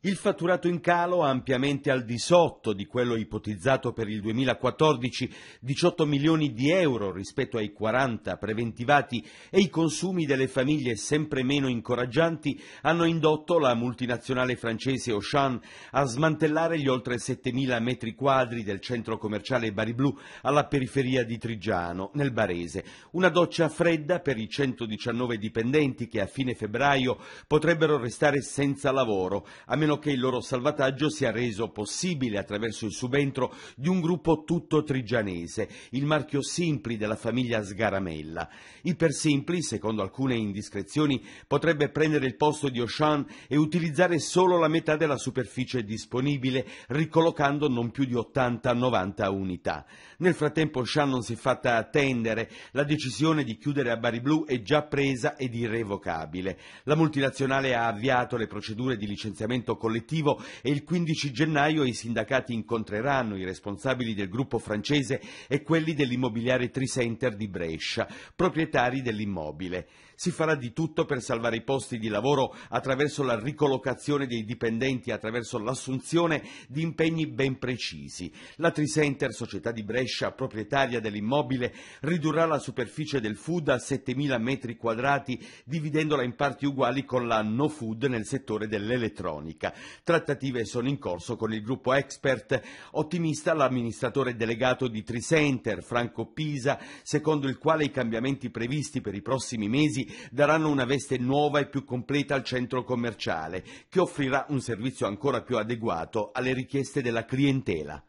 Il fatturato in calo ampiamente al di sotto di quello ipotizzato per il 2014, 18 milioni di euro rispetto ai 40 preventivati e i consumi delle famiglie sempre meno incoraggianti hanno indotto la multinazionale francese Auchan a smantellare gli oltre 7.000 metri quadri del centro commerciale Bari Blu alla periferia di Trigiano, nel Barese. Una doccia fredda per i 119 dipendenti che a fine febbraio potrebbero restare senza lavoro, a meno che il loro salvataggio sia reso possibile attraverso il subentro di un gruppo tutto trigianese, il marchio Simpli della famiglia Sgaramella. Iper Simpli, secondo alcune indiscrezioni, potrebbe prendere il posto di Auchan e utilizzare solo la metà della superficie disponibile, ricollocando non più di 80-90 unità. Nel frattempo Auchan non si è fatta attendere, la decisione di chiudere a Bari Blu è già presa ed irrevocabile. La multinazionale ha avviato le procedure di licenziamento collettivo e il 15 gennaio i sindacati incontreranno i responsabili del gruppo francese e quelli dell'immobiliare Tricenter di Brescia, proprietari dell'immobile. Si farà di tutto per salvare i posti di lavoro attraverso la ricollocazione dei dipendenti, attraverso l'assunzione di impegni ben precisi. La Tricenter, società di Brescia, proprietaria dell'immobile, ridurrà la superficie del food a 7.000 metri quadrati, dividendola in parti uguali con la no food nel settore dell'elettronica. Trattative sono in corso con il gruppo Expert, ottimista l'amministratore delegato di Tricenter, Franco Pisa, secondo il quale i cambiamenti previsti per i prossimi mesi daranno una veste nuova e più completa al centro commerciale, che offrirà un servizio ancora più adeguato alle richieste della clientela.